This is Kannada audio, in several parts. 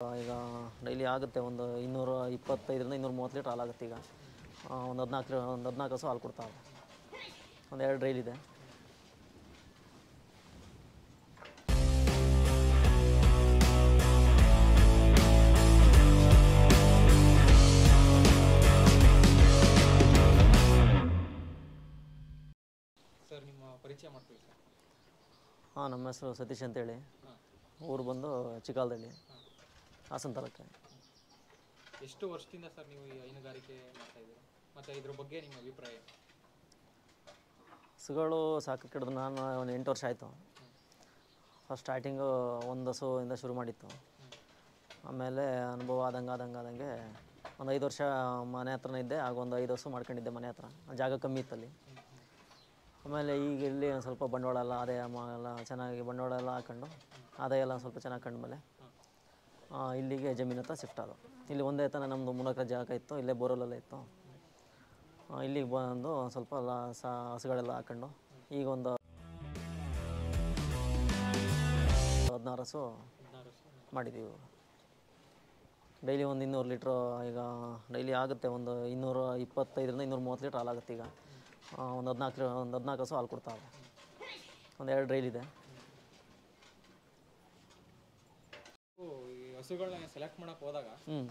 ಈಗ ಡೈಲಿ ಆಗುತ್ತೆ ಒಂದು ಇನ್ನೂರ ಇಪ್ಪತ್ತೈದರಿಂದ ಇನ್ನೂರ ಮೂವತ್ತು ಲೀಟ್ರ್ ಹಾಲಾಗುತ್ತೆ ಈಗ. ಒಂದು ಹದಿನಾಲ್ಕು ಒಂದು ಹದಿನಾಲ್ಕು ಹಸು ಹಾಲು ಕೊಡ್ತಾವೆ ಒಂದು ಎರಡು ಡೈಲಿ ಇದೆ. ಸರ್ ನಿಮ್ಮ ಪರಿಚಯ ಮಾಡ್ತೀವಿ ಸರ್ ಹಾಂ ನಮ್ಮ ಹೆಸರು ಸತೀಶ್ ಅಂತೇಳಿ. ಊರು ಬಂದು ಚಿಕ್ಕಲ್ದಳ್ಳಿ ಹಾಸನ ತಾಲೂಕು ಎಷ್ಟು ವರ್ಷದಿಂದ ಸರ್ ನೀವು ಈ ಹೈನುಗಾರಿಕೆ ಮಾಡ್ತಾ ಇದ್ದೀರಾ? ಮತ್ತು ಇದ್ರ ಬಗ್ಗೆ ನಿಮ್ಮ ಅಭಿಪ್ರಾಯ? ಹಸುಗಳು ಸಾಕಕ್ಕೆ ಹಿಡಿದು ನಾನು ಒಂದು ಎಂಟು ವರ್ಷ ಆಯಿತು. ಫಸ್ಟ್ ಸ್ಟಾರ್ಟಿಂಗು ಒಂದು ಹಸುವಿಂದ ಶುರು ಮಾಡಿತ್ತು. ಆಮೇಲೆ ಅನುಭವ ಆದಂಗೆ ಆದಂಗೆ ಆದಂಗೆ ಒಂದು ಐದು ವರ್ಷ ಮನೆ ಹತ್ರನೇ ಇದ್ದೆ ಆಗ ಒಂದು ಐದು ವರ್ಷ ಮಾಡ್ಕೊಂಡಿದ್ದೆ ಮನೆ ಹತ್ರ ಜಾಗ ಕಮ್ಮಿ ಇತ್ತಲ್ಲಿ. ಆಮೇಲೆ ಈಗ ಇಲ್ಲಿ ಒಂದು ಸ್ವಲ್ಪ ಬಂಡವಾಳ ಎಲ್ಲ ಆದಾಯ ಎಲ್ಲ ಚೆನ್ನಾಗಿ ಬಂಡವಾಳ ಎಲ್ಲ ಹಾಕೊಂಡು ಆದಾಯ ಎಲ್ಲ ಸ್ವಲ್ಪ ಚೆನ್ನಾಗಿ ಕಂಡ್ಮೇಲೆ ಇಲ್ಲಿಗೆ ಜಮೀನು ಹತ್ರ ಶಿಫ್ಟ್ ಆದವು ಇಲ್ಲಿ ಒಂದೇ ತನ ನಮ್ಮದು ಎಕರೆ ಜಾಗ ಇತ್ತು, ಇಲ್ಲೇ ಬೋರಲ್ಲೆಲ್ಲ ಇತ್ತು. ಇಲ್ಲಿಗೆ ಬಂದು ಸ್ವಲ್ಪ ಹಸುಗಳೆಲ್ಲ ಹಾಕೊಂಡು ಈಗ ಒಂದು ಹದಿನಾರು ಹಸು ಮಾಡಿದ್ದೀವಿ ಡೈಲಿ ಒಂದು ಇನ್ನೂರು ಲೀಟ್ರು ಈಗ ಡೈಲಿ ಆಗುತ್ತೆ ಒಂದು ಇನ್ನೂರ ಇಪ್ಪತ್ತೈದರಿಂದ ಇನ್ನೂರು ಮೂವತ್ತು ಲೀಟ್ರ್ ಹಾಲಾಗುತ್ತೆ ಈಗ. ಒಂದು ಹದಿನಾಲ್ಕು ಒಂದು ಹದಿನಾಲ್ಕು ಹಸು ಹಾಲು ಕೊಡ್ತಾವೆ ಒಂದು ಎರಡು ಡೈಲಿ ಇದೆ ಓ, ಈ ಹಸುಗಳನ್ನ ಸೆಲೆಕ್ಟ್ ಮಾಡಕ್ ಹೋದಾಗ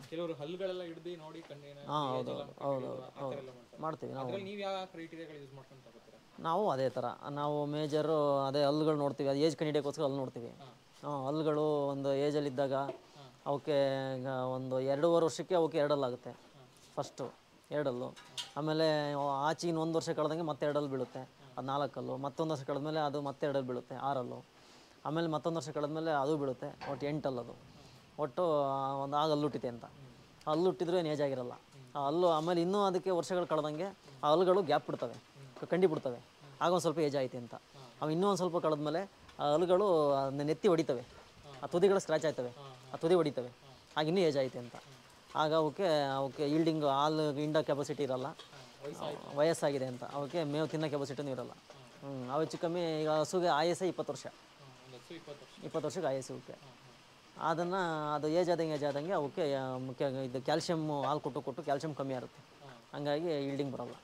ಕೆಲವರು ಹಲ್ಲುಗಳೆಲ್ಲ ಹಿಡ್ದು ನೋಡಿ ಕಣ್ಣಿನ ಹಾಂ ಹೌದು ಹೌದು. ಹೌದು ಮಾಡ್ತೀವಿ ನಾವು. ನೀವು ಯಾವ ಕ್ರೈಟೀರಿಯಾಗಳು ಯೂಸ್ ಮಾಡ್ಕೊಂಡು ತಗೋತೀರಾ ನಾವು ಅದೇ ಥರ ನಾವು ಮೇಜರು ಅದೇ ಹಲ್ಲುಗಳು ನೋಡ್ತೀವಿ. ಅದು ಏಜ್ ಕಂಡಿಡಿಯೋಕ್ಕೋಸ್ಕರ ಹಲ್ಲು ನೋಡ್ತೀವಿ. ಹಲ್ಲುಗಳು ಒಂದು ಏಜಲ್ಲಿದ್ದಾಗ ಅವಕ್ಕೆ ಒಂದು ಎರಡೂವರೆ ವರ್ಷಕ್ಕೆ ಅವಕ್ಕೆ ಎರಡಲ್ಲಾಗುತ್ತೆ ಫಸ್ಟು ಎರಡಲ್ಲು. ಆಮೇಲೆ ಆಚೆಗಿನ ಒಂದು ವರ್ಷ ಕಳೆದಂಗೆ ಮತ್ತೆ ಎರಡಲ್ಲಿ ಬೀಳುತ್ತೆ. ಅದು ನಾಲ್ಕಲ್ಲು. ಮತ್ತೊಂದು ವರ್ಷ ಕಳೆದ್ಮೇಲೆ ಅದು ಮತ್ತೆ ಎರಡಲ್ಲಿ ಬೀಳುತ್ತೆ. ಆರಲ್ಲು. ಆಮೇಲೆ ಮತ್ತೊಂದು ವರ್ಷ ಕಳೆದ್ಮೇಲೆ ಅದು ಬೀಳುತ್ತೆ. ಒಟ್ಟು ಎಂಟಲ್ಲದು ಅದು. ಒಟ್ಟು ಒಂದು ಆಗ ಹಲ್ಲು ಹುಟ್ಟಿತೆ ಅಂತ. ಆ ಹಲ್ಲು ಹುಟ್ಟಿದ್ರೂ ಏನು ಏಜ್ ಆಗಿರಲ್ಲ. ಆ ಹಲ್ಲು ಆಮೇಲೆ ಇನ್ನೂ ಅದಕ್ಕೆ ವರ್ಷಗಳು ಕಳೆದಂಗೆ ಆ ಹಲ್ಲುಗಳು ಗ್ಯಾಪ್ ಬಿಡ್ತವೆ ಕಂಡಿ ಬಿಡ್ತವೆ ಆಗ ಒಂದು ಸ್ವಲ್ಪ ಏಜ್ ಅಂತ. ಅವು ಇನ್ನೂ ಒಂದು ಸ್ವಲ್ಪ ಕಳೆದ್ಮೇಲೆ ಆ ಹಲ್ಲುಗಳು ನೆತ್ತಿ ಹೊಡಿತವೆ. ಆ ತುದಿಗಳು ಸ್ಕ್ರ್ಯಾಚ್ ಆಯ್ತವೆ. ಆ ತುದಿ ಹೊಡಿತವೆ. ಆಗ ಇನ್ನೂ ಏಜ್ ಅಂತ. ಆಗ ಅವಕ್ಕೆ ಅವಕ್ಕೆ ಈಲ್ಡಿಂಗ್ ಹಾಲು ಇಂಡ ಕೆಪಾಸಿಟಿ ಇರಲ್ಲ. ವಯಸ್ಸಾಗಿದೆ ಅಂತ. ಅವಕ್ಕೆ ಮೇವು ತಿನ್ನೋ ಕೆಪಾಸಿಟಿನೂ ಇರಲ್ಲ. ಹ್ಞೂ ಅವು ಹೆಚ್ಚು ಕಮ್ಮಿ ಈಗ ಹಸುಗೆ ಆಯಸ್ಸೇ ಇಪ್ಪತ್ತು ವರ್ಷ. ಇಪ್ಪತ್ತು ವರ್ಷ. ಇಪ್ಪತ್ತು ವರ್ಷಕ್ಕೆ ಆಯಸ್ಸು ಅವಕ್ಕೆ. ಅದನ್ನು ಅದು ಏಜ್ ಆದಂಗೆ ಏಜ್ ಆದಂಗೆ ಅವಕ್ಕೆ ಮುಖ್ಯ ಇದು ಕ್ಯಾಲ್ಶಿಯಮ್ ಹಾಲು ಕೊಟ್ಟು ಕೊಟ್ಟು ಕ್ಯಾಲ್ಶಿಯಮ್ ಕಮ್ಮಿ ಆಗುತ್ತೆ. ಹಂಗಾಗಿ ಈಲ್ಡಿಂಗ್ ಬರೋಲ್ಲ.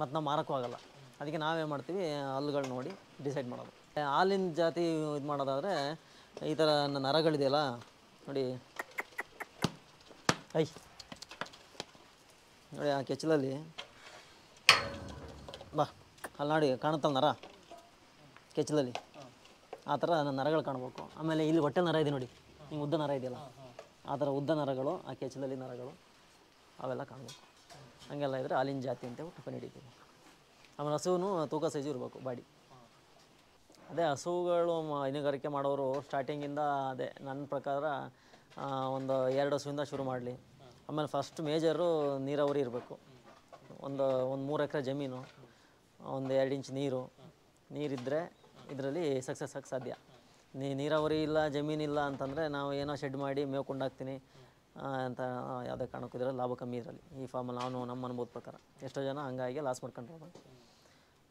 ಮತ್ತು ನಾವು ಮಾರೋಕ್ಕೂ ಆಗೋಲ್ಲ. ಅದಕ್ಕೆ ನಾವೇನು ಮಾಡ್ತೀವಿ ಹಲ್ಲುಗಳು ನೋಡಿ ಡಿಸೈಡ್ ಮಾಡೋದು. ಹಾಲಿನ ಜಾತಿ ಇದು ಮಾಡೋದಾದರೆ, ಈ ಥರ ನರಗಳಿದೆಯಲ್ಲ, ನೋಡಿ. ಐ. ನೋಡಿ ಆ ಕೆಚ್ಚಲಲ್ಲಿ. ಬಾ ಅಲ್ಲಿ ನೋಡಿ ಕಾಣುತ್ತಲ್ಲ ನರ? ಕೆಚ್ಚಲಲ್ಲಿ. ಆ ಥರ ನರಗಳು ಕಾಣಬೇಕು. ಆಮೇಲೆ ಇಲ್ಲಿ ಹೊಟ್ಟೆ ನರ ಇದೆ ನೋಡಿ. ಹಿಂಗೆ ಉದ್ದ ನರ ಇದೆಯಲ್ಲ? ಆ ಥರ ಉದ್ದ ನರಗಳು, ಆ ಕೆಚ್ಚಲಲ್ಲಿ ನರಗಳು, ಅವೆಲ್ಲ ಕಾಣಬೇಕು. ಹಂಗೆಲ್ಲ ಇದ್ದರೆ ಹಾಲಿನ ಜಾತಿ ಅಂತ ಬಿಟ್ಟು ಕಂಡುಹಿಡಿತೀವಿ ಆಮೇಲೆ ಹಸುವು ತೂಕ ಸೈಜು ಇರಬೇಕು ಬಾಡಿ. ಅದೇ ಹಸುಗಳು ಹೈನುಗಾರಿಕೆ ಮಾಡೋರು ಸ್ಟಾರ್ಟಿಂಗಿಂದ ಅದೇ ನನ್ನ ಪ್ರಕಾರ ಒಂದು ಎರಡು ಹಸುವಿಂದ ಶುರು ಮಾಡಲಿ. ಆಮೇಲೆ ಫಸ್ಟ್ ಮೇಜರು ನೀರಾವರಿ ಇರಬೇಕು. ಒಂದು ಒಂದು ಮೂರು ಎಕರೆ ಜಮೀನು, ಒಂದು ಎರಡು ಇಂಚ್ ನೀರು. ನೀರಿದ್ದರೆ ಇದರಲ್ಲಿ ಸಕ್ಸಸ್ ಆಗಿ ಸಾಧ್ಯ. ನೀ ನೀರಾವರಿ ಇಲ್ಲ ಜಮೀನಿಲ್ಲ ಅಂತಂದರೆ ನಾವು ಏನೋ ಶೆಡ್ ಮಾಡಿ ಮೇವು ಕೊಂಡಾಕ್ತೀನಿ ಅಂತ ಯಾವುದೇ ಕಾರಣಕ್ಕೂ ಇದರಲ್ಲಿ ಲಾಭ ಕಮ್ಮಿ ಇದರಲ್ಲಿ. ಈ ಫಾರ್ಮಲ್ಲಿ ನಾನು ನಮ್ಮ ಅನುಭವದ ಪ್ರಕಾರ ಎಷ್ಟೋ ಜನ ಹಂಗಾಗಿ ಲಾಸ್ ಮಾಡ್ಕೊಂಡು ಹೋಗೋದು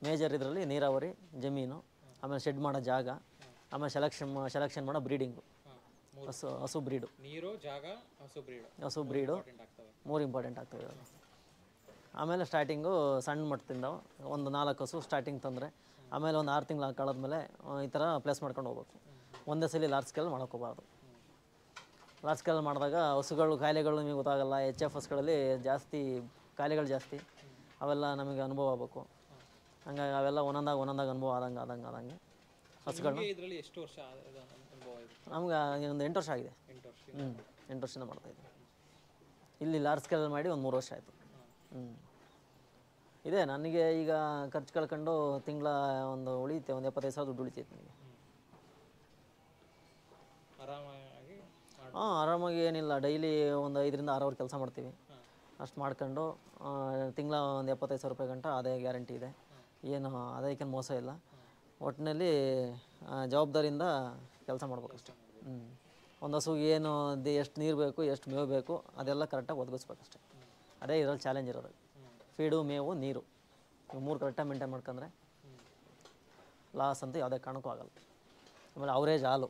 ಮೇಜರ್ ಇದರಲ್ಲಿ ನೀರಾವರಿ ಜಮೀನು ಆಮೇಲೆ ಶೆಡ್ ಮಾಡೋ ಜಾಗ ಆಮೇಲೆ ಸೆಲೆಕ್ಷನ್ ಸೆಲೆಕ್ಷನ್ ಮಾಡೋ ಬ್ರೀಡಿಂಗು ಹಸು ಹಸು ಬ್ರೀಡು ನೀರು ಜಾಗ ಹಸು ಬ್ರೀಡ್ ಹಸು ಬ್ರೀಡು ಮೂರು ಇಂಪಾರ್ಟೆಂಟ್ ಆಗ್ತವೆ. ಇವಾಗ ಆಮೇಲೆ ಸ್ಟಾರ್ಟಿಂಗು ಸಣ್ಣ ಮಟ್ಟದಿಂದ ಒಂದು ನಾಲ್ಕು ಹಸು ಸ್ಟಾರ್ಟಿಂಗ್ ತಂದರೆ ಆಮೇಲೆ ಒಂದು ಆರು ತಿಂಗಳು ಕಳೆದ್ಮೇಲೆ ಆ, ಈ ಥರ ಪ್ಲೇಸ್ ಮಾಡ್ಕೊಂಡು ಹೋಗ್ಬೇಕು. ಒಂದೇ ಸಲ ಲಾರ್ಜ್ ಸ್ಕೇಲ್ ಮಾಡ್ಕೋಬಾರ್ದು. ಲಾರ್ಜ್ ಸ್ಕೇಲ್ ಮಾಡಿದಾಗ ಹಸುಗಳು ಕಾಯಿಲೆಗಳು ನಿಮಗೆ ಗೊತ್ತಾಗಲ್ಲ ಎಚ್ ಎಫ್ ಎಸ್ಗಳಲ್ಲಿ ಜಾಸ್ತಿ ಕಾಯಿಲೆಗಳು ಜಾಸ್ತಿ ಅವೆಲ್ಲ ನಮಗೆ ಅನುಭವ ಆಗಬೇಕು. ಹಂಗಾಗಿ ಅವೆಲ್ಲ ಒಂದೊಂದಾಗ ಒಂದೊಂದಾಗ ಅನುಭವ ಆದಂಗೆ ಆದಂಗೆ ಆದಂಗೆ ಹಸುಗಳು ನಿಮಗೆ ಇದರಲ್ಲಿ ಎಷ್ಟು ವರ್ಷ ನಮ್ಗೆ ಒಂದು ಎಂಟು ವರ್ಷ ಆಗಿದೆ. ಹ್ಞೂ ಎಂಟು ವರ್ಷದಿಂದ ಮಾಡ್ತಾಯಿದ್ದೆ ಇಲ್ಲಿ ಲಾರ್ಜ್ ಸ್ಕೇಲ್ ಮಾಡಿ ಒಂದು ಮೂರು ವರ್ಷ ಆಯಿತು. ಹ್ಞೂ ಇದೆ ನನಗೆ ಈಗ ಖರ್ಚು ಕಳ್ಕೊಂಡು ತಿಂಗಳ ಒಂದು ಉಳಿಯುತ್ತೆ ಒಂದು ಎಪ್ಪತ್ತೈದು ಸಾವಿರ ದುಡ್ಡು ಉಳಿತೈತೆ ನನಗೆ ಆರಾಮಾಗಿ ಮಾಡ್- ಹಾಂ, ಆರಾಮಾಗಿ ಏನಿಲ್ಲ. ಡೈಲಿ ಒಂದು ಐದರಿಂದ ಆರು ಅವರ್ ಕೆಲಸ ಮಾಡ್ತೀವಿ. ಅಷ್ಟು ಮಾಡ್ಕೊಂಡು ತಿಂಗಳ ಒಂದು ಎಪ್ಪತ್ತೈದು ಸಾವಿರ ರೂಪಾಯಿ ಗಂಟ ಆದಾಯ ಗ್ಯಾರಂಟಿ ಇದೆ. ಏನು, ಆದಾಯಕ್ಕೇನು ಮೋಸ ಇಲ್ಲ. ಒಟ್ಟಿನಲ್ಲಿ ಜವಾಬ್ದಾರಿಯಿಂದ ಕೆಲಸ ಮಾಡ್ಬೇಕಷ್ಟೆ. ಹ್ಞೂ ಒಂದು ಹಸುಗೆ ಏನು, ದಿ, ಎಷ್ಟು ನೀರು ಬೇಕು, ಎಷ್ಟು ಮೇವು ಬೇಕು, ಅದೆಲ್ಲ ಕರೆಕ್ಟಾಗಿ ಒದಗಿಸ್ಬೇಕಷ್ಟೆ. ಅದೇ ಇದರಲ್ಲಿ ಚಾಲೆಂಜ್ ಇರೋದು. ಫೀಡು ಮೇವು, ನೀರು. ಇವು ಮೂರು ಕರೆಕ್ಟಾಗಿ ಮೇಂಟೈನ್ ಮಾಡ್ಕೊಂಡ್ರೆ ಲಾಸ್ ಅಂತ ಯಾವುದೇ ಕಾರಣಕ್ಕೂ ಆಗಲ್ಲ. ಆಮೇಲೆ ಅವರೇಜ್ ಹಾಲು.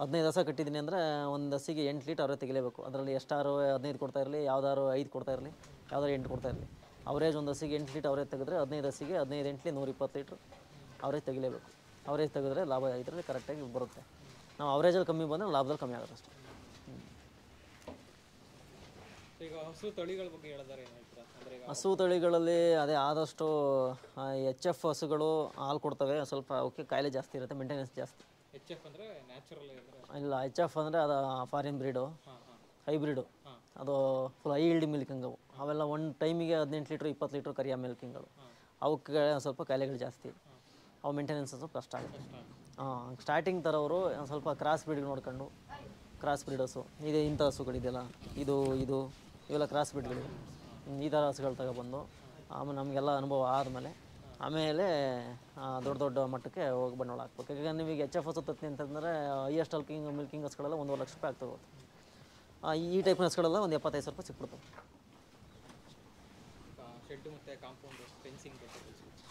ಹದಿನೈದು ಹಸ ಕಟ್ಟಿದ್ದೀನಿ ಅಂದರೆ ಒಂದು ಹಸಿಗೆ ಎಂಟು ಲೀಟರ್ ಅವರೇ ತೆಗಿಲೇಬೇಕು. ಅದರಲ್ಲಿ ಎಷ್ಟಾರು ಹದಿನೈದು ಕೊಡ್ತಾ ಇರಲಿ ಯಾವ್ದಾರು ಐದು ಕೊಡ್ತಾ ಇರಲಿ ಯಾವ್ದಾರು ಎಂಟು ಕೊಡ್ತಾ ಇರಲಿ. ಅವರೇಜ್ ಒಂದು ಹಸಿಗೆ ಎಂಟು ಲೀಟರ್ ಅವರೇ ತೆಗೆದ್ರೆ ಹದಿನೈದು ಹಸಿಗೆ ಹದಿನೈದು ಎಂಟ್ಲಿ ನೂರ ಇಪ್ಪತ್ತು ಲೀಟ್ರ್ ಅವರೇಜ್ ತೆಗಿಲೇಬೇಕು. ಅವರೇಜ್ ತೆಗೆದ್ರೆ ಲಾಭ ಇದರಲ್ಲಿ ಕರೆಕ್ಟಾಗಿ ಬರುತ್ತೆ. ನಾವು ಅವರೇಜಲ್ಲಿ ಕಮ್ಮಿ ಬಂದರೆ ಲಾಭದಲ್ಲಿ ಕಮ್ಮಿ ಆಗುತ್ತೆ ಅಷ್ಟೇ. ಈಗ ಹಸು ತಳಿಗಳ ಬಗ್ಗೆ ಹೇಳಿದಾರೆ ಏನು ಹೇಳ್ತೀರಾ? ಹಸು ತಳಿಗಳಲ್ಲಿ ಅದೇ ಆದಷ್ಟು ಎಚ್ ಎಫ್ ಹಸುಗಳು ಹಾಲು ಕೊಡ್ತವೆ. ಸ್ವಲ್ಪ ಅವಕ್ಕೆ ಕಾಯಿಲೆ ಜಾಸ್ತಿ ಇರುತ್ತೆ ಮೇಂಟೆನೆನ್ಸ್ ಜಾಸ್ತಿ. ಎಚ್ ಎಫ್ ಅಂದರೆ ನ್ಯಾಚುರಲ್ ಇಲ್ಲ ಎಚ್ ಎಫ್ ಅಂದರೆ ಅದು ಫಾರಿನ್ ಬ್ರೀಡು ಹೈಬ್ರಿಡು ಅದು ಫುಲ್ ಹೈ ಇಲ್ಡ್ ಮಿಲ್ಕಿಂಗ್ ಅವು ಅವೆಲ್ಲ ಒಂದು ಟೈಮಿಗೆ ಹದಿನೆಂಟು ಲೀಟ್ರ್ ಇಪ್ಪತ್ತು ಲೀಟ್ರ್ ಕರಿಯ ಮಿಲ್ಕಿಂಗ್ಗಳು ಅವಕ್ಕೆ ಸ್ವಲ್ಪ ಕಾಯಿಲೆಗಳು ಜಾಸ್ತಿ. ಅವು ಮೇಂಟೆನೆನ್ಸ್ ಸ್ವಲ್ಪ ಕಷ್ಟ ಆಗುತ್ತೆ. ಹಾಂ ಸ್ಟಾರ್ಟಿಂಗ್ ಒಂದ್ ಸ್ವಲ್ಪ ಕ್ರಾಸ್ ಬ್ರೀಡ್ ನೋಡ್ಕೊಂಡು ಕ್ರಾಸ್ ಬ್ರೀಡ್ ಹಸು ಇದೆ ಇಂಥ ಹಸುಗಳಿದೆಯಲ್ಲ ಇದು ಇದು ಇವೆಲ್ಲ ಕ್ರಾಸ್ ಬ್ರೀಡ್ಗಳು ಈ ಥರ ಹಸುಗಳು ತಗೊಬಂದು ಆಮೇಲೆ ನಮಗೆಲ್ಲ ಅನುಭವ ಆದಮೇಲೆ ಆಮೇಲೆ ದೊಡ್ಡ ದೊಡ್ಡ ಮಟ್ಟಕ್ಕೆ ಹೋಗಿ ಬಂಡವಾಳ ಹಾಕ್ಬೇಕು. ಈಗ ನಿಮಗೆ ಎಚ್ ಎಫ್ ಹಸು ತತ್ತಿ ಅಂತಂದರೆ ಹೈಯೆಸ್ಟ್ ಅಲ್ಕಿಂಗ್ ಮಿಲ್ಕಿಂಗ್ ಹಸ್ಗಳೆಲ್ಲ ಒಂದೂವರೆ ಲಕ್ಷ ರೂಪಾಯಿ ಆಗ್ತದೆ ಆ, ಈ ಟೈಪ್ನ ಹಸ್ಗಳೆಲ್ಲ ಒಂದು ಎಪ್ಪತ್ತೈದು ಸಾವಿರ ರೂಪಾಯಿ ಸಿಕ್ಬಿಡ್ತವೆ.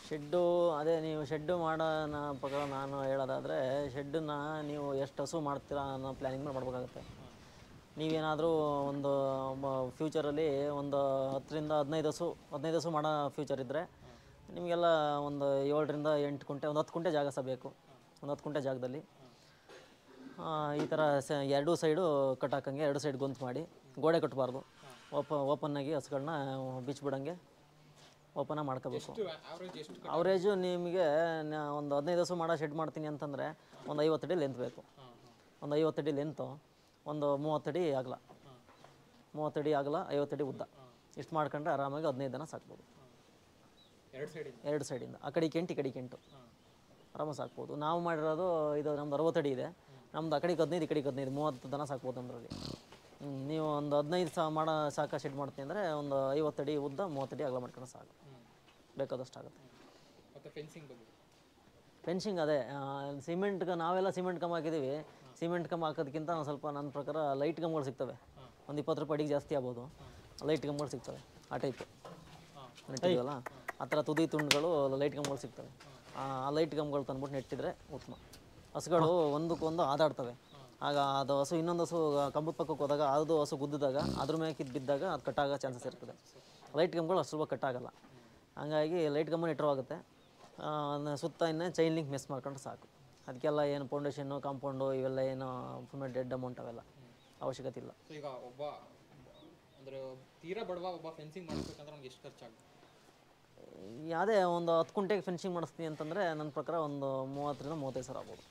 ಶೆಡ್ಡು ಅದೇ ನೀವು ಶೆಡ್ಡು ಮಾಡೋಣ ಪ್ರಕಾರ ನಾನು ಹೇಳೋದಾದರೆ ಶೆಡ್ಡನ್ನ ನೀವು ಎಷ್ಟು ಹಸು ಮಾಡ್ತೀರಾ ಅನ್ನೋ ಪ್ಲ್ಯಾನಿಂಗ್ ಮಾಡಬೇಕಾಗುತ್ತೆ. ನೀವೇನಾದರೂ ಒಂದು ಫ್ಯೂಚರಲ್ಲಿ ಒಂದು ಹತ್ತರಿಂದ ಹದಿನೈದು ಹಸು ಹದಿನೈದು ಹಸು ಮಾಡೋ ಫ್ಯೂಚರ್ ಇದ್ದರೆ ನಿಮಗೆಲ್ಲ ಒಂದು ಏಳರಿಂದ ಎಂಟು ಕುಂಟೆ ಒಂದು ಹತ್ತು ಕುಂಟೆ ಜಾಗ ಸಹ ಬೇಕು. ಒಂದು ಹತ್ತು ಕುಂಟೆ ಜಾಗದಲ್ಲಿ. ಈ ಥರ ಸ ಎರಡೂ ಸೈಡು ಕಟ್ಟಾಕಂಗೆ ಎರಡು ಸೈಡ್ ಗೊಂತು ಮಾಡಿ ಗೋಡೆ ಕಟ್ಟಬಾರ್ದು ಓಪ ಓಪನ್ನಾಗಿ ಹಸುಗಳನ್ನ ಬಿಚ್ಚಿಬಿಡಂಗೆ ಓಪನಾಗಿ ಮಾಡ್ಕೋಬೇಕು. ಅವರೇಜು ನಿಮಗೆ ಒಂದು ಹದಿನೈದು ಹಸು ಮಾಡೋ ಶೆಡ್ ಮಾಡ್ತೀನಿ ಅಂತಂದರೆ ಒಂದು ಐವತ್ತು ಅಡಿ ಲೆಂತ್ ಬೇಕು. ಒಂದು ಐವತ್ತು ಅಡಿ ಲೆಂತು ಒಂದು ಮೂವತ್ತಡಿ ಆಗಲ ಅಡಿ ಮೂವತ್ತಡಿ ಆಗಲ ಐವತ್ತಡಿ ಉದ್ದ. ಇಷ್ಟು ಮಾಡ್ಕೊಂಡ್ರೆ ಆರಾಮಾಗಿ ಹದಿನೈದು ದಿನ ಸಾಕ್ಬೋದು. ಎರಡು ಸೈಡಿಂದ ಆ ಕಡೆ ಕೆಂಟು ಈ ಕಡೆ ಕೆಂಟು. ಆರಾಮ ಸಾಕ್ಬೋದು. ನಾವು ಮಾಡಿರೋದು ಇದು ನಮ್ದು ಅರವತ್ತಡಿ ಇದೆ. ನಮ್ದು ಆ ಕಡೆಗೆ ಹದಿನೈದು ಈ ಕಡೆಗೆ ಹದಿನೈದು ಮೂವತ್ತು ದನ ಸಾಕ್ಬೋದು ನಮ್ಮದ್ರಲ್ಲಿ ನೀವು ಒಂದು ಹದಿನೈದು ಸಹ ಮಾಡೋ ಸಾಕ ಶೆಡ್ ಮಾಡ್ತೀನಿ ಅಂದರೆ ಒಂದು ಐವತ್ತಡಿ ಉದ್ದ ಮೂವತ್ತಡಿ ಅಗಲ ಮಾಡ್ಕೊಂಡು ಸಾಕು. ಬೇಕಾದಷ್ಟು ಆಗುತ್ತೆ. ಮತ್ತು ಫೆನ್ಸಿಂಗ್ ಅದೇ ಸಿಮೆಂಟ್ ನಾವೆಲ್ಲ ಸಿಮೆಂಟ್ ಕಮ್ ಹಾಕಿದ್ದೀವಿ. ಸಿಮೆಂಟ್ ಕಮ್ ಹಾಕೋದಕ್ಕಿಂತ ಒಂದು ಸ್ವಲ್ಪ ನನ್ನ ಪ್ರಕಾರ ಲೈಟ್ ಕಮ್ಮಿಗಳು ಸಿಗ್ತವೆ. ಒಂದು ಇಪ್ಪತ್ತು ರೂಪಾಯಿ ಅಡಿಗೆ ಜಾಸ್ತಿ ಆಗ್ಬೋದು. ಲೈಟ್ ಕಮ್ಮಿಗಳು ಸಿಗ್ತವೆ. ಆ ಟೈಪ್ ಅಲ್ಲ? ಆ ಥರ ತುದಿ ತುಂಡುಗಳು ಲೈಟ್ ಕಂಬಗಳು ಸಿಗ್ತವೆ. ಆ ಲೈಟ್ ಕಂಬಗಳು ತಂದ್ಬಿಟ್ಟು ನೆಟ್ಟಿದ್ರೆ ಉತ್ತಮ. ಹಸುಗಳು ಒಂದಕ್ಕೊಂದು ಆದಾಡ್ತವೆ ಆಗ ಅದು ಹಸು ಇನ್ನೊಂದು ಹಸು ಕಂಬದ ಪಕ್ಕಕ್ಕೆ ಹೋದಾಗ ಅದು ಹಸು ಗುದ್ದಿದಾಗ ಅದ್ರ ಮೇಲೆ ಕಿದ್ದು ಬಿದ್ದಾಗ ಅದು ಕಟ್ಟಾಗೋ ಚಾನ್ಸಸ್ ಇರ್ತದೆ. ಲೈಟ್ ಗಮ್ಗಳು ಅಷ್ಟು ಸುಲಭ ಕಟ್ಟಾಗಲ್ಲ ಹಂಗಾಗಿ ಲೈಟ್ ಗಮ್ಮನ್ನು ಇಟ್ಟರುವಾಗುತ್ತೆ ಸುತ್ತ ಇನ್ನೇ ಚೈನ್ ಲಿಂಕ್ ಮಿಸ್ ಮಾಡ್ಕೊಂಡ್ರೆ ಸಾಕು. ಅದಕ್ಕೆಲ್ಲ ಏನು ಫೌಂಡೇಶನ್ನು ಕಾಂಪೌಂಡು ಇವೆಲ್ಲ ಏನು ಫುಲ್ ಡೆಡ್ ಅಮೌಂಟ್ ಅವೆಲ್ಲ ಅವಶ್ಯಕತೆ ಇಲ್ಲ. ಈಗ ಒಬ್ಬ, ಅಂದರೆ ತೀರಾ ಬಡವ ಒಬ್ಬ ಫೆನ್ಸಿಂಗ್ ಮಾಡಬೇಕಂದ್ರೆ ಅವ್ನಿಗೆ ಎಷ್ಟು ಖರ್ಚಾಗುತ್ತೆ? ಯಾವುದೇ ಒಂದು ಹತ್ತು ಕುಂಟೆಗೆ ಫಿನಿಶಿಂಗ್ ಮಾಡಿಸ್ತೀನಿ ಅಂತಂದರೆ ನನ್ನ ಪ್ರಕಾರ ಒಂದು ಮೂವತ್ತರಿಂದ ಮೂವತ್ತೈದು ಸಾವಿರ ಆಗ್ಬೋದು.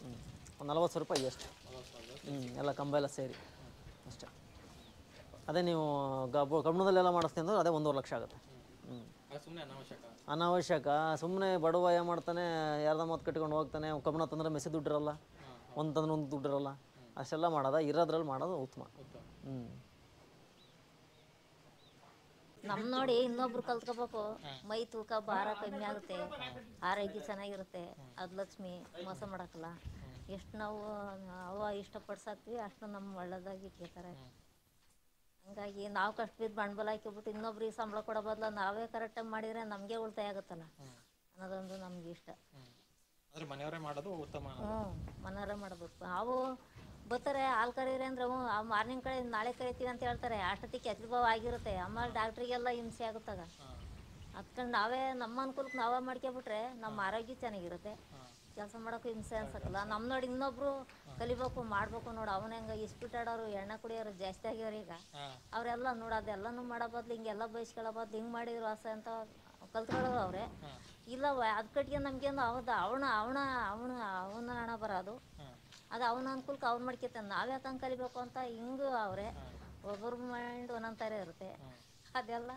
ಹ್ಞೂ ಒಂದು ನಲ್ವತ್ತು ಸಾವಿರ ರೂಪಾಯಿ ಎಷ್ಟು ಹ್ಞೂ ಎಲ್ಲ ಕಂಬ ಎಲ್ಲ ಸೇರಿ. ಅಷ್ಟೇ. ಅದೇ ನೀವು ಗಬ್ಬು ಕಬ್ಬಣದಲ್ಲೆಲ್ಲ ಮಾಡಿಸ್ತೀನಿ ಅಂದ್ರೆ ಅದೇ ಒಂದೂವರೆ ಲಕ್ಷ ಆಗುತ್ತೆ. ಹ್ಞೂ ಅನಾವಶ್ಯಕ. ಅನಾವಶ್ಯಕ. ಸುಮ್ಮನೆ ಬಡವ ಏನು ಮಾಡ್ತಾನೆ ಯಾರ್ದ ಮಾತು ಕಟ್ಕೊಂಡು ಹೋಗ್ತಾನೆ ಕಬ್ಬಣ ತಂದ್ರೆ ಮೆಸಿ ದುಡ್ಡಿರಲ್ಲ ಒಂದು ತಂದ್ರೆ ಒಂದು ದುಡ್ಡಿರಲ್ಲ ಅಷ್ಟೆಲ್ಲ ಮಾಡೋದ? ಇರೋದ್ರಲ್ಲಿ ಮಾಡೋದು ಉತ್ತಮ. ಹ್ಞೂ ನಮ್ ನೋಡಿ ಇನ್ನೊಬ್ರು ಕಲ್ತ್ಕೋಬೇಕು. ಮೈ ತೂಕ ಭಾರ ಕಮ್ಮಿ ಆಗುತ್ತೆ. ಆರೋಗ್ಯ ಚೆನ್ನಾಗಿರುತ್ತೆ. ಅದ್ ಲಕ್ಷ್ಮಿ ಮೋಸ ಮಾಡಕ್ಕಲ್ಲ. ಎಷ್ಟು ನಾವು ಅವ ಇಷ್ಟಪಡ್ಸಾಕ್ತಿವಿ ಅಷ್ಟು ನಮ್ಮ ಒಳ್ಳೇದಾಗಿ ಕೇಳ್ತಾರೆ ಹಂಗಾಗಿ ನಾವು ಕಷ್ಟ ಬಿದ್ದು ಬಂಡಬಲ ಹಾಕಿಬಿಟ್ಟು ಇನ್ನೊಬ್ರಿಗೆ ಸಂಬಳ ಕೊಡೋ ಬದಲು ನಾವೇ ಕರೆಕ್ಟಾಗಿ ಮಾಡಿದ್ರೆ ನಮಗೆ ಉಳಿತಾಯ ಆಗುತ್ತಲ್ಲ. ಅನ್ನೋದೊಂದು ನಮ್ಗೆ ಇಷ್ಟ. ಅಂದರೆ ಮನೆಯವರೇ ಮಾಡೋದು ಉತ್ತಮ ಹ್ಞೂ ಮನಾರ ಮಾಡ್ಬೇಕು. ನಾವು ಬರ್ತಾರೆ, ಹಾಲು ಕರೀರಿ ಅಂದ್ರೆ ಹ್ಞೂ ಮಾರ್ನಿಂಗ್ ಕಡೆ, ನಾಳೆ ಕರಿತೀವಿ ಅಂತ ಹೇಳ್ತಾರೆ. ಅಷ್ಟೊತ್ತಿಗೆ ಕೆಚ್ಚಲು ಬಾವು ಆಗಿರುತ್ತೆ. ಅಮ್ಮ ಡಾಕ್ಟ್ರಿಗೆಲ್ಲ ಹಿಂಸೆ ಆಗುತ್ತಾಗ. ಅದ್ಕಂಡು ನಾವೇ, ನಮ್ಮ ಅನುಕೂಲಕ್ಕೆ ನಾವೇ ಮಾಡ್ಕೊಬಿಟ್ರೆ ನಮ್ಮ ಆರೋಗ್ಯ ಚೆನ್ನಾಗಿರುತ್ತೆ. ಕೆಲಸ ಮಾಡೋಕ್ಕೂ ಹಿಂಸೆ ಅನ್ಸಕ್ಕಲ್ಲ ನಮ್ಮ ನೋಡಿ ಇನ್ನೊಬ್ರು ಕಲಿಬೇಕು, ಮಾಡ್ಬೇಕು ನೋಡು. ಅವನ ಹೆಂಗೆ ಇಸ್ಪಿಟಾಡೋರು ಎಣ್ಣೆ ಕುಡಿಯೋರು ಜಾಸ್ತಿ ಆಗ್ಯವ್ರಿ ಈಗ. ಅವರೆಲ್ಲ ನೋಡು, ಅದೆಲ್ಲನೂ ಮಾಡೋ ಬದ್ಲು ಹಿಂಗೆಲ್ಲ ಬಯಸ್ಕೊಳ್ಳೋ ಬದ್ಲು ಹಿಂಗೆ ಮಾಡಿದ್ರು ಆಸೆ ಅಂತ ಕಲ್ತ್ಕೊಳ್ಳೋರು ಅವರೇ. ಇಲ್ಲ, ಅದು ಕಟ್ಗೆ ನಮ್ಗೇನು ಹೌದು ಅವನ ಅವನ ಅವನ ಅವನ ಹಣ ಬರೋದು. ಅದು ಅವನ ಅನುಕೂಲಕ್ಕೆ ಅವ್ನು ಮಾಡ್ಕೊತಾನೆ ನಾವು ಯಾಕಂಗೆ ಕಲಿಬೇಕು ಅಂತ ಹಿಂಗೂ ಅವರೇ. ಒಬ್ಬರ ಮೈಂಡ್ ಒಂದೊಂದು ಥರ ಇರುತ್ತೆ. ಅದೆಲ್ಲ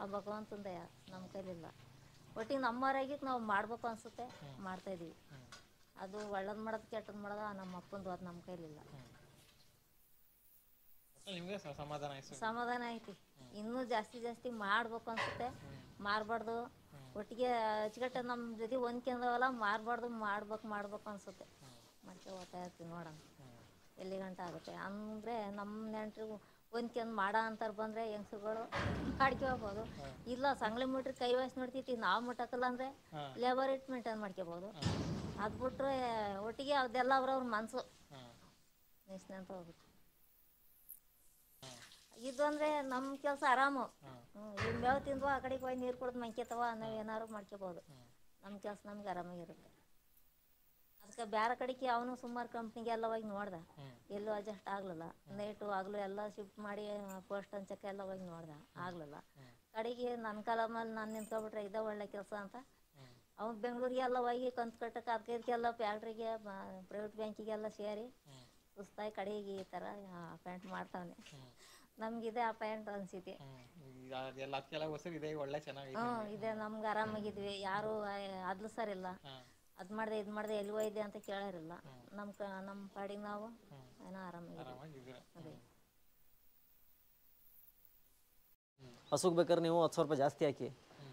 ಆ ಭಗವಂತಂದ ನಮ್ಮ ಕೈಲಿಲ್ಲ. ಒಟ್ಟಿಗೆ ನಮ್ಮ ಆರೋಗ್ಯಕ್ಕೆ ನಾವು ಮಾಡ್ಬೇಕು ಅನ್ಸುತ್ತೆ ಮಾಡ್ತಾಯಿದ್ದೀವಿ ಅದು ಒಳ್ಳೇದು ಮಾಡೋದು ಕೆಟ್ಟದ್ದು ಮಾಡೋದು ನಮ್ಮ ಅಪ್ಪಂದು ಅದು ನಮ್ಮ ಕೈಲಿಲ್ಲ. ಸಮಾಧಾನ ಐತಿ ಇನ್ನೂ ಜಾಸ್ತಿ ಜಾಸ್ತಿ ಮಾಡ್ಬೇಕು ಅನ್ಸುತ್ತೆ. ಮಾರಬಾರ್ದು ಒಟ್ಟಿಗೆ ಅಚ್ಚುಕಟ್ಟಾಗಿ ನಮ್ಮ ಜೊತೆ ಹೊಂದ್ಕೊಂಡವಲ್ಲ ಮಾರ್ಬಾರ್ದು ಮಾಡ್ಬೇಕು ಮಾಡ್ಬೇಕು ಅನ್ಸುತ್ತೆ. ಮಾಡ್ಕೊ ಹೋಗ್ತಾ ಇರ್ತೀವಿ ನೋಡೋಣ ಎಲ್ಲಿ ಗಂಟ ಆಗುತ್ತೆ? ಅಂದರೆ ನಮ್ಮ ನೆಂಟ್ರಿಗೂ ಹೊಂದ್ಕೊಂಡು ಮಾಡೋ ಅಂತಾರೆ ಬಂದರೆ ಹೆಂಗ್ಸುಗಳು ಮಾಡ್ಕೋಬೋದು ಇಲ್ಲ ಸಂಗ್ಳಿ ಮುಟ್ರಿ ಕೈ ವಯಸ್ಸು ನೋಡ್ತೈತಿ ನಾವು ಮುಟ್ಟಕ್ಕಲ್ಲ ಅಂದರೆ ಲೇಬರ್ ಇಟ್ ಮೇಂಟೈನ್ ಮಾಡ್ಕೋಬೋದು ಅದು ಬಿಟ್ರೆ ಒಟ್ಟಿಗೆ ಅದೆಲ್ಲ ಅವ್ರವ್ರ ಮನಸ್ಸು ಹಾಂ. ನಿಸ್ನಂತ ಹೋಗುತ್ತೆ? ಇದು ಅಂದರೆ ನಮ್ಮ ಕೆಲಸ ಆರಾಮು. ಹ್ಞೂ ಈಗ ಮೇವು ತಿಂದ್ವ ಆ ಕಡೆಗೆ ಹೋಗಿ ನೀರು ಕುಡಿದು ಮಂಕೇತವ ನಾವು ಏನಾದ್ರು ಮಾಡ್ಕೋಬೋದು ನಮ್ಮ ಕೆಲಸ ನಮ್ಗೆ ಆರಾಮಾಗಿರುತ್ತೆ. ಅದಕ್ಕೆ ಬೇರೆ ಕಡೆಗೆ ಅವನು ಸುಮಾರು ಕಂಪ್ನಿಗೆಲ್ಲ ಹೋಗಿ ನೋಡ್ದ. ಎಲ್ಲೂ ಅಡ್ಜಸ್ಟ್ ಆಗಲಿಲ್ಲ. ನೈಟು ಆಗಲು ಎಲ್ಲ ಶಿಫ್ಟ್ ಮಾಡಿ ಪೋಸ್ಟ್ ಹಂಚಕ್ಕೆ ಎಲ್ಲ ಹೋಗಿ ನೋಡ್ದ. ಆಗ್ಲಿಲ್ಲ. ಕಡೆಗೆ ನನ್ನ ಕಾಲ ಮೇಲೆ ನಾನು ನಿಂತ್ಕೊಬಿಟ್ರೆ ಇದೇ ಒಳ್ಳೆ ಕೆಲಸ ಅಂತ. ಅವ್ನು ಬೆಂಗಳೂರಿಗೆ ಎಲ್ಲ ಹೋಗಿ ಕಂತು ಕಟ್ಟಕ್ಕೆ ಅದಕ್ಕೆಲ್ಲ ಫ್ಯಾಕ್ಟ್ರಿಗೆ ಪ್ರೈವೇಟ್ ಬ್ಯಾಂಕಿಗೆಲ್ಲ ಸೇರಿ ಸುಸ್ತಾಗಿ ಕಡೆಗೆ ಈ ಥರ ಅಪಾಯಿಂಟ್ ಮಾಡ್ತಾವನೆ. ನಮ್ಗಿದೆ ಅನ್ಸಿದೆ ಎಲ್ಲ ಇದೆ ಒಳ್ಳೆ ಚೆನ್ನಾಗಿದೆ ಹ್ಞೂ ಇದೆ ನಮ್ಗೆ ಆರಾಮಾಗಿದ್ವಿ. ಯಾರು ಅದ್ಲು ಸರ್ ಇಲ್ಲ ಅದು ಮಾಡಿದೆ ಇದು ಮಾಡ್ದೆ ಎಲ್ಲಿ ಹೋಯ್ದೆ ಅಂತ ಕೇಳೋರಿಲ್ಲ. ನಮ್ಮ ಕ ನಮ್ಮ ಪಾಡಿಗೆ ನಾವು ಏನೋ ಆರಾಮಾಗಿ ಹಸುಗ್ ಅದೇ. ಹಸುಗೆ ಬೇಕಾದ್ರೆ ನೀವು ಹತ್ತು ಸಾವಿರ ರೂಪಾಯಿ ಜಾಸ್ತಿ ಹಾಕಿ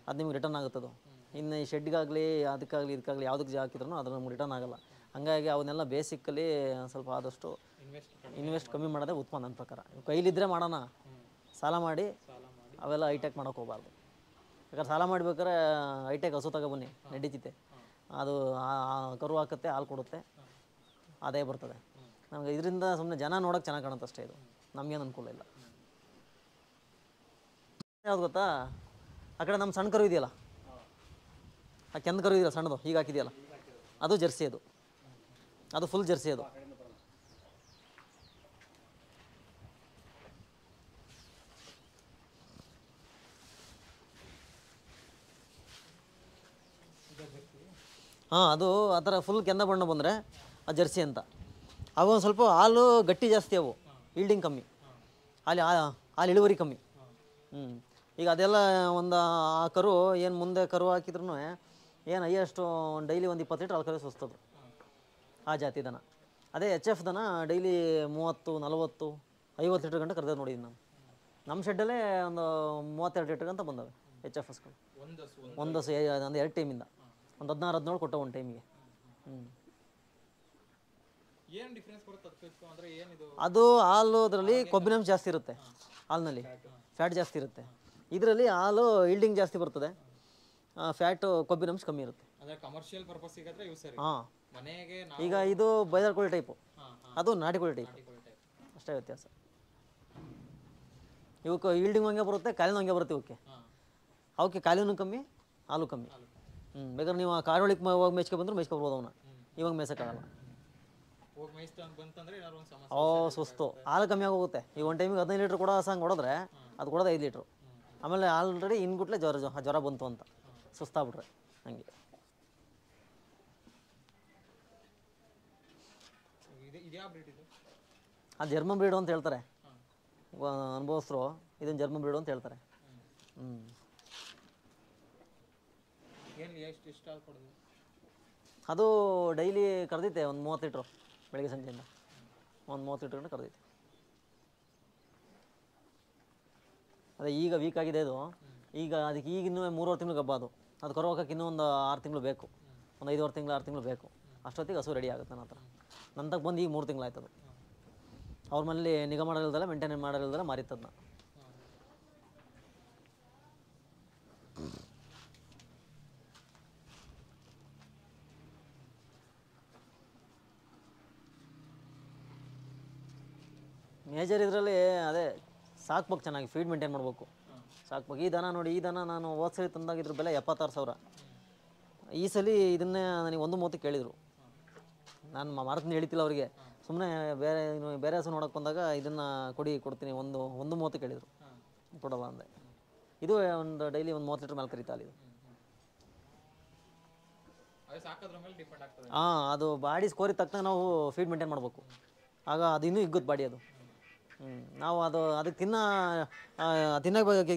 ಅದು ನಿಮ್ಗೆ ರಿಟರ್ನ್ ಅದು ಇನ್ನು ಈ ಶೆಡ್ಗಾಗಲಿ ಅದಕ್ಕಾಗಲಿ ಇದಕ್ಕಾಗಲಿ ಯಾವುದಕ್ಕೆ ಹಾಕಿದ್ರು ಅದು ನಮ್ಗೆ ರಿಟರ್ನ್ ಆಗಲ್ಲ. ಹಂಗಾಗಿ ಅವನ್ನೆಲ್ಲ ಬೇಸಿಕಲಿ ಸ್ವಲ್ಪ ಆದಷ್ಟು ಇನ್ವೆಸ್ಟ್ ಇನ್ವೆಸ್ಟ್ ಕಮ್ಮಿ ಮಾಡೋದೇ ಉತ್ತಮ ನನ್ನ ಪ್ರಕಾರ. ಕೈಲಿದ್ದರೆ ಮಾಡೋಣ. ಸಾಲ ಮಾಡಿ. ಅವೆಲ್ಲ ಹೈಟೆಕ್ ಮಾಡೋಕೆ ಹೋಗ್ಬಾರ್ದು. ಯಾಕಂದ್ರೆ ಸಾಲ ಮಾಡ್ಬೇಕಾದ್ರೆ ಹೈಟೆಕ್ ಹಸು ತಗೊಬನ್ನಿ ನಡೀತಿತ್ತೆ. ಅದು ಕರು ಹಾಕುತ್ತೆ, ಹಾಲು ಕೊಡುತ್ತೆ, ಅದೇ ಬರ್ತದೆ. ನಮಗೆ ಇದರಿಂದ ಸುಮ್ಮನೆ ಜನ ನೋಡೋಕೆ ಚೆನ್ನಾಗಿ ಕಾಣುತ್ತೆ ಅಷ್ಟೇ ಇದು. ನಮಗೇನು ಅನುಕೂಲ ಇಲ್ಲ. ಯಾವ್ದು ಗೊತ್ತಾ? ಆ ಕಡೆ ನಮ್ಮ ಸಣ್ಣ ಕರು ಇದೆಯಲ್ಲ? ಆ ಕೆಂದ ಕರು ಇದೆಯಲ್ಲ ಸಣ್ಣದು? ಈಗ ಹಾಕಿದೆಯಲ್ಲ? ಅದು ಜರ್ಸಿ ಅದು. ಅದು ಫುಲ್ ಜರ್ಸಿ ಅದು. ಹಾಂ, ಅದು ಆ ಥರ ಫುಲ್ ಕೆಂದ ಬಣ್ಣ ಬಂದರೆ ಆ ಜರ್ಸಿ ಅಂತ. ಅವು ಒಂದು ಸ್ವಲ್ಪ ಹಾಲು ಗಟ್ಟಿ ಜಾಸ್ತಿ ಅವು ಈಲ್ಡಿಂಗ್ ಕಮ್ಮಿ. ಹಾ- ಹಾಲು ಇಳುವರಿ ಕಮ್ಮಿ. ಹ್ಞೂ ಈಗ ಅದೆಲ್ಲ ಒಂದು ಆ ಕರು ಏನು ಮುಂದೆ ಕರು ಹಾಕಿದ್ರು ಏನು ಅಯ್ಯಷ್ಟು ಡೈಲಿ ಒಂದು ಇಪ್ಪತ್ತು ಲೀಟ್ರ್ ಹಾಲು ಕರೆ ಸುಸ್ತದು. ಆ ಜಾತಿ ದನ. ಅದೇ ಎಚ್ ಎಫ್ ದನ ಡೈಲಿ ಮೂವತ್ತು, ನಲವತ್ತು, ಐವತ್ತು ಲೀಟ್ರ್ ಗಂಟೆ ಕರೆದ ನೋಡಿದ್ದೀನಿ ನಾನು. ನಮ್ಮ ಶೆಡ್ಡಲ್ಲೇ ಒಂದು ಮೂವತ್ತೆರಡು ಲೀಟ್ರ್ ಅಂತ ಬಂದವೆ ಎಚ್ ಎಫ್ ಎಸ್ಗಳು ಒಂದು ಒಂದು ಎರಡು ಟೈಮಿಂದ ಒಂದು ಹದಿನಾರು ಹದಿನೇಳು ಕೊಟ್ಟ ಒಂದು ಟೈಮಿಗೆ ಹ್ಞೂ ಅದು ಹಾಲು ಅದರಲ್ಲಿ ಕೊಬ್ಬಿನಾಂಶ ಜಾಸ್ತಿ ಇರುತ್ತೆ ಹಾಲಿನಲ್ಲಿ. ಫ್ಯಾಟ್ ಜಾಸ್ತಿ ಇರುತ್ತೆ. ಇದರಲ್ಲಿ ಹಾಲು ಈಲ್ಡಿಂಗ್ ಜಾಸ್ತಿ ಬರ್ತದೆ. ಫ್ಯಾಟು ಕೊಬ್ಬಿನಾಂಶ ಕಮ್ಮಿ ಇರುತ್ತೆ. ಕಮರ್ಷಿಯಲ್ ಪರ್ಪಸ್ ಹಾಂ. ಈಗ ಇದು ಬೈದರ್ ಕೋಳಿ ಟೈಪು ಅದು ನಾಟಿ ಕೋಳಿ ಟೈಪ್ ಅಷ್ಟೇ ವ್ಯತ್ಯಾಸ. ಇವಕ್ಕೆ ಈಲ್ಡಿಂಗ್ ಹಂಗೆ ಬರುತ್ತೆ ಕಾಲಿನ ಹಂಗೆ ಬರುತ್ತೆ ಇವಕ್ಕೆ. ಅವಕ್ಕೆ ಕಾಲಿನೂ ಕಮ್ಮಿ ಹಾಲು ಕಮ್ಮಿ. ಬೇಕಾದ್ರೆ ನೀವು ಆ ಕಾರೊಳಿಕ್ ಹೋಗಿ ಮೇಯ್ಸ್ಕೊ ಬಂದ್ರೆ ಮೇಯ್ಸ್ಕೊಬೋದು ಅವನ್ನ ಇವಾಗ ಮೇಯ್ಸೋಕ್ಕಾಗಲ್ಲ. ಹೋಗಿ ಸಮಸ್ಯೆ ಓ ಸುಸ್ತು. ಹಾಲು ಕಮ್ಮಿ ಆಗೋಗುತ್ತೆ. ಈ ಒಂದು ಟೈಮಿಗೆ ಹದಿನೈದು ಲೀಟ್ರ್ ಕೊಡೋ ಹಸಂಗೆ ಹೊಡೆದ್ರೆ ಅದು ಕೊಡೋದು ಐದು ಲೀಟ್ರು ಆಮೇಲೆ ಆಲ್ರೆಡಿ ಇನ್ಗುಟ್ಲೆ ಜ್ವರ ಜ್ವ- ಜ್ವರ ಬಂತು ಅಂತ. ಸುಸ್ತಾಗ್ಬಿಟ್ರೆ ಹಂಗೆ. ಅದು ಜರ್ಮ ಬ್ರೀಡ್ ಇದು? ಆ ಜರ್ಮನ್ ಬ್ರೀಡು ಅಂತ ಹೇಳ್ತಾರೆ. ಅನುಭವಸ್ಥರು ಇದನ್ನು ಜರ್ಮನ್ ಬ್ರೀಡು ಅಂತ ಹೇಳ್ತಾರೆ. ಹ್ಞೂ ಅದು ಡೈಲಿ ಕರೆದೈತೆ ಒಂದು ಮೂವತ್ತು ಲೀಟ್ರು ಬೆಳಗ್ಗೆ ಸಂಜೆಯಿಂದ. ಒಂದು ಮೂವತ್ತು ಲೀಟ್ರ್ ಗಂಟೆ ಕರೆದೈತೆ ಅದೇ ಈಗ ವೀಕ್ ಆಗಿದೆ ಅದು ಈಗ ಅದಕ್ಕೆ ಈಗ ಇನ್ನೂ ಮೂರುವರೆ ತಿಂಗಳು ಗಬ್ಬ ಅದು. ಅದು ಕರು ಹಾಕಕ್ಕೆ ಇನ್ನೂ ಒಂದು ಆರು ತಿಂಗಳು ಬೇಕು. ಒಂದು ಐದುವರೆ ತಿಂಗಳು, ಆರು ತಿಂಗಳು ಬೇಕು. ಅಷ್ಟೊತ್ತಿಗೆ ಹಸು ರೆಡಿ ಆಗುತ್ತೆ ನನ್ನ ಹತ್ರ. ನನ್ನ ಬಂದು ಈಗ ಮೂರು ತಿಂಗಳು ಆಯ್ತದು. ಅವ್ರ ಮನೇಲಿ ನಿಗಾ ಮಾಡೋದಿಲ್ದಲ್ಲ ಮೇಂಟೈನ್ ಮಾಡೋದಿಲ್ದಲ್ಲ ಮಾರಿತ್ತದನ್ನ ಮೇಜರ್ ಇದರಲ್ಲಿ ಅದೇ ಸಾಕ್ಬೇಕು ಚೆನ್ನಾಗಿ ಫೀಡ್ ಮೇಂಟೈನ್ ಮಾಡಬೇಕು. ಸಾಕ್ಬೇಕು. ಈ ದನ ನೋಡಿ ಈ ದನ ನಾನು ಹೋದ ಸಲ ತಂದಾಗ ಇದ್ರ ಬೆಲೆ ಎಪ್ಪತ್ತಾರು ಸಾವಿರ. ಈ ಸಲ ಇದನ್ನೇ ನನಗೆ ಒಂದು ಮೂವತ್ತು ಕೇಳಿದರು. ನಾನು ಮಾರತನ ಹೇಳ್ತಿಲ್ಲ ಅವರಿಗೆ. ಸುಮ್ಮನೆ ಬೇರೆ ಇನ್ನು ಬೇರೆ ಹಸು ನೋಡೋಕೆ ಬಂದಾಗ ಇದನ್ನು ಕೊಡಿ ಕೊಡ್ತೀನಿ ಒಂದು ಒಂದು ಮೂವತ್ತು ಕೇಳಿದರು. ಕೊಡಲ್ಲ ಅಂದೆ. ಇದು ಒಂದು ಡೈಲಿ ಒಂದು ಮೂವತ್ತು ಲೀಟ್ರ್ ಮೇಲೆ ಕರೀತಾ ಇದು ಹಾಂ ಅದು ಬಾಡಿ ಸ್ಕೋರಿಗೆ ತಕ್ಕಂಗೆ ನಾವು ಫೀಡ್ ಮೇಂಟೈನ್ ಮಾಡಬೇಕು. ಆಗ ಅದು ಇನ್ನೂ ಇಗ್ಗುತ್ತೆ ಬಾಡಿ ಅದು. ನಾವು ಅದು ಅದಕ್ಕೆ ತಿನ್ನ ತಿನ್ನೋಕೆ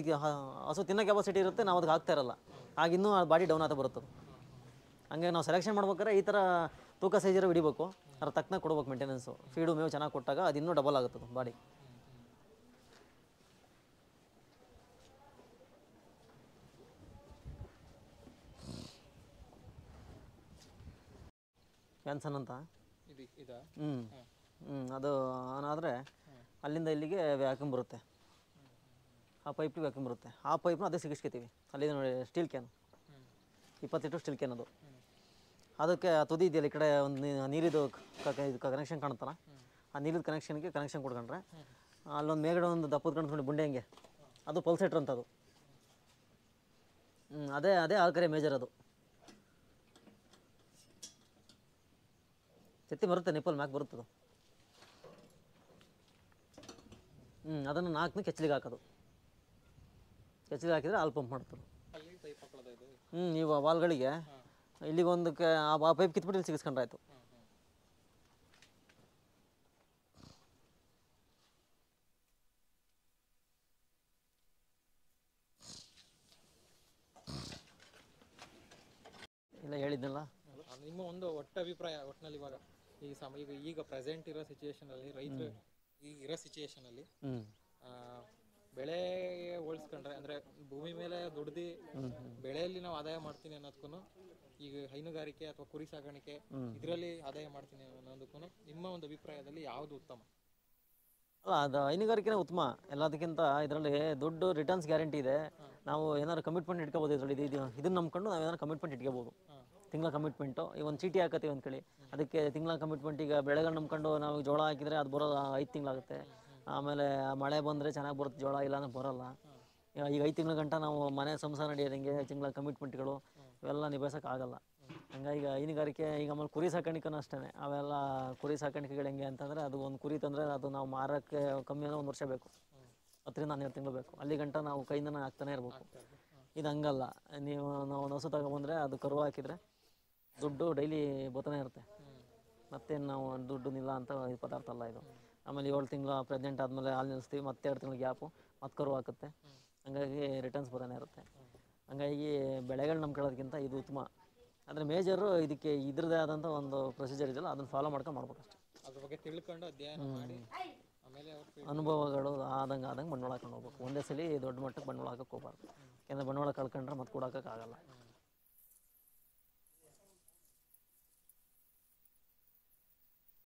ಹಸು ತಿನ್ನೋ ಕೆಪಾಸಿಟಿ ಇರುತ್ತೆ ನಾವು ಅದಕ್ಕೆ ಹಾಕ್ತಾ ಇರಲ್ಲ. ಆಗ ಇನ್ನೂ ಬಾಡಿ ಡೌನ್ ಆಗ್ತಾ ಬರುತ್ತೆ ಹಂಗೆ ನಾವು ಸೆಲೆಕ್ಷನ್ ಮಾಡ್ಬೇಕಾದ್ರೆ ಈ ಥರ ತೂಕ ಸೈಜರು ಹಿಡಿಬೇಕು. ಅದ್ರ ತಕ್ಕನ ಕೊಡ್ಬೇಕು ಮೇಂಟೆನೆನ್ಸು ಫೀಡು ಮೇವು ಚೆನ್ನಾಗಿ ಕೊಟ್ಟಾಗ ಅದು ಇನ್ನೂ ಡಬಲ್ ಆಗುತ್ತದೆ ಬಾಡಿ ಕ್ಯಾನ್ಸನ್ ಅಂತ? ಹ್ಞೂ ಹ್ಞೂ ಅದು ಆದರೆ ಅಲ್ಲಿಂದ ಇಲ್ಲಿಗೆ ವ್ಯಾಕ್ಯೂಮ್ ಬರುತ್ತೆ. ಆ ಪೈಪಿಗೆ ವ್ಯಾಕ್ಯೂಮ್ ಬರುತ್ತೆ. ಆ ಪೈಪ್ನ ಅದೇ ಸಿಗಿಸ್ಕೊತೀವಿ. ಅಲ್ಲಿ ನೋಡಿ ಸ್ಟೀಲ್ ಕ್ಯಾನ್ ಇಪ್ಪತ್ತೆಟ್ಟು ಲೀಟ್ರ್ ಸ್ಟೀಲ್ ಕ್ಯಾನ್ ಅದು. ಅದಕ್ಕೆ ಆ ತುದಿ ಇದೆಯಲ್ಲ ಈ ಕಡೆ ಒಂದು ನೀರಿದು ಇದು ಕನೆಕ್ಷನ್ ಕಾಣುತ್ತಲ್ಲ? ಆ ನೀರಿದ ಕನೆಕ್ಷನ್ಗೆ ಕನೆಕ್ಷನ್ ಕೊಡ್ಕೊಂಡ್ರೆ ಅಲ್ಲೊಂದು ಮೇಗಡೆ ಒಂದು ದಪ್ಪದ ಕಣ್ಕೊಂಡು ಬುಂಡೆ ಹಂಗೆ. ಅದು ಪಲ್ಸೆಟ್ರ್ ಅಂತ ಅದು. ಅದೇ ಅದೇ ಆಲ್ಕರೆ ಮೇಜರ್ ಅದು. ಎತ್ತಿ ಬರುತ್ತೆ ನಿಪ್ಪಲ್ ಮ್ಯಾಕ್ ಬರುತ್ತದು. ಹ್ಞೂ ಅದನ್ನು ನಾಲ್ಕನೇ ಕೆಚ್ಚಲಿಗೆ ಹಾಕೋದು. ಕೆಚ್ಚಲಿಗೆ ಹಾಕಿದರೆ ಹಾಲು ಪಂಪ್ ಮಾಡ್ತದೆ ಹ್ಮ್ ಹ್ಞೂ ನೀವು ಆ ವಾಲ್ಗಳಿಗೆ ಇಲ್ಲಿಗೊಂದು ಕ ಆ ಪೈಪ್ ಕಿತ್ಬಿಟ್ಟು ಇಲ್ಲಿ ಸಿಗಿಸ್ಕೊಂಡ್ರಾಯ್ತು. ಇಲ್ಲ ಹೇಳಿದ್ನಲ್ಲ? ನಿಮ್ಮ ಒಂದು ಒಟ್ಟ ಅಭಿಪ್ರಾಯ ಒಟ್ಟಿನಲ್ಲಿ ಇವಾಗ. ಈ ಸಮ ಈಗ ಈಗ ಪ್ರೆಸೆಂಟ್ ಇರೋ ಸಿಚುವೇಶನ್ ಅಲ್ಲಿ ರೈತರು ಈಗ ಇರೋ ಸಿಚುಯೇಷನ್ ಅಲ್ಲಿ ಬೆಳೆ ಹೋಲಿಸ್ಕೊಂಡ್ರೆ ಅಂದ್ರೆ ಭೂಮಿ ಮೇಲೆ ದುಡ್ದಿ ಬೆಳೆಯಲ್ಲಿ ನಾವು ಆದಾಯ ಮಾಡ್ತೀನಿ ಅನ್ನೋದಕ್ಕೂ ಈಗ ಹೈನುಗಾರಿಕೆ ಅಥವಾ ಕುರಿ ಸಾಗಾಣಿಕೆ ಇದರಲ್ಲಿ ಆದಾಯ ಮಾಡ್ತೀನಿ ಅನ್ನೋದಕ್ಕೂ ನಿಮ್ಮ ಒಂದು ಅಭಿಪ್ರಾಯದಲ್ಲಿ ಯಾವುದು ಉತ್ತಮ? ಅಲ್ಲ ಅದು ಹೈನುಗಾರಿಕೆನೇ ಉತ್ತಮ. ಎಲ್ಲದಕ್ಕಿಂತ ಇದರಲ್ಲಿ ದುಡ್ಡು ರಿಟರ್ನ್ಸ್ ಗ್ಯಾರಂಟಿ ಇದೆ. ನಾವು ಏನಾದ್ರು ಕಮಿಟ್ಮೆಂಟ್ ಇಟ್ಕೋಬೋದು ಇದರಲ್ಲಿ. ಇದು ಇದು ಇದನ್ನ ನಂಬ್ಕೊಂಡು ನಾವು ಏನಾದ್ರು ಕಮಿಟ್ಮೆಂಟ್ ಇಟ್ಕೋಬೋದು. ತಿಂಗಳ ಕಮಿಟ್ಮೆಂಟು ಈಗ ಒಂದು ಚೀಟಿ ಹಾಕತ್ತೀವಿ ಅಂದ್ಕೊಳ್ಳಿ ಅದಕ್ಕೆ ತಿಂಗಳ ಕಮಿಟ್ಮೆಂಟ್ ಈಗ ಬೆಳೆಗಳು ನಂಬ್ಕೊಂಡು ನಾವು ಜೋಳ ಹಾಕಿದರೆ ಅದು ಬರೋದು ಐದು ತಿಂಗಳಾಗುತ್ತೆ. ಆಮೇಲೆ ಮಳೆ ಬಂದರೆ ಚೆನ್ನಾಗಿ ಬರುತ್ತೆ ಜೋಳ ಇಲ್ಲ ಅಂದ್ರೆ ಬರೋಲ್ಲ. ಈಗ ಈಗ ಐದು ತಿಂಗಳ ಗಂಟ ನಾವು ಮನೆ ಸಂಸಾರ ನಡೆಯೋದಂಗೆ ತಿಂಗಳ ಕಮಿಟ್ಮೆಂಟ್ಗಳು ಇವೆಲ್ಲ ನಿಭಾಯಿಸೋಕ್ಕಾಗಲ್ಲ ಹಂಗಾಗಿ ಈಗ ಹೈನುಗಾರಿಕೆ ಈಗ ಆಮೇಲೆ ಕುರಿ ಸಾಕಾಣಿಕೆನೂ ಅಷ್ಟೇ ಅವೆಲ್ಲ ಕುರಿ ಸಾಕಾಣಿಕೆಗಳು ಹೆಂಗೆ ಅಂತಂದರೆ ಅದು ಒಂದು ಕುರಿ ತಂದರೆ ಅದು ನಾವು ಮಾರೋಕ್ಕೆ ಕಮ್ಮಿ ಅಂದರೆ ಒಂದು ವರ್ಷ ಬೇಕು. ಹತ್ತರಿಂದ ಹನ್ನೆರಡು ತಿಂಗಳು ಬೇಕು. ಅಲ್ಲಿ ಗಂಟ ನಾವು ಕೈಯಿಂದನೇ ಹಾಕ್ತಾನೆ ಇರಬೇಕು. ಇದು ಹಂಗಲ್ಲ. ನೀವು ನಾವು ಒಂದು ಹಸು ಬಂದ್ರೆ ಅದು ಕರು ಹಾಕಿದರೆ ದುಡ್ಡು ಡೈಲಿ ಬರ್ತಾನೆ ಇರುತ್ತೆ. ಮತ್ತೇನು ನಾವು ದುಡ್ಡು ನಿಲ್ಲ ಅಂತ ಈ ಪದಾರ್ಥ ಅಲ್ಲ ಇದು. ಆಮೇಲೆ ಏಳು ತಿಂಗಳು ಪ್ರೆಗ್ನೆಂಟ್ ಆದಮೇಲೆ ಹಾಲು ನಿಲ್ಲಿಸ್ತೀವಿ ಮತ್ತೆ ಎರಡು ತಿಂಗಳು ಗ್ಯಾಪು ಮತ್ತೆ ಕರು ಹಾಕುತ್ತೆ. ಹಂಗಾಗಿ ರಿಟರ್ನ್ಸ್ ಬರ್ತಾನೆ ಇರುತ್ತೆ. ಹಂಗಾಗಿ ಬೆಳೆಗಳು ಕೇಳೋದಕ್ಕಿಂತ ಇದು ಉತ್ತಮ. ಅಂದರೆ ಮೇಜರು ಇದಕ್ಕೆ ಇದ್ರದ್ದೇ ಆದಂಥ ಒಂದು ಪ್ರೊಸೀಜರ್ ಇದೆಯಲ್ಲ ಅದನ್ನು ಫಾಲೋ ಮಾಡ್ಕೊಂಡು ಮಾಡ್ಬೇಕಷ್ಟೆ ಅದ್ರ ಬಗ್ಗೆ ತಿಳ್ಕೊಂಡು ಅಧ್ಯಯನ ಮಾಡಿ ಅನುಭವಗಳು ಆದಂಗೆ ಆದಂಗೆ ಬಂಡವಾಳ ಹಾಕೊಂಡು ಹೋಗ್ಬೇಕು ಒಂದೇ ಸಲ ದೊಡ್ಡ ಮಟ್ಟಕ್ಕೆ ಬಂಡವಾಳ ಹಾಕಕ್ಕೆ ಹೋಗ್ಬಾರ್ದು. ಯಾಕೆಂದರೆ ಬಂಡವಾಳ ಕಳ್ಕೊಂಡ್ರೆ ಮತ್ತೆ ಕೊಡೋಕ್ಕಾಗಲ್ಲ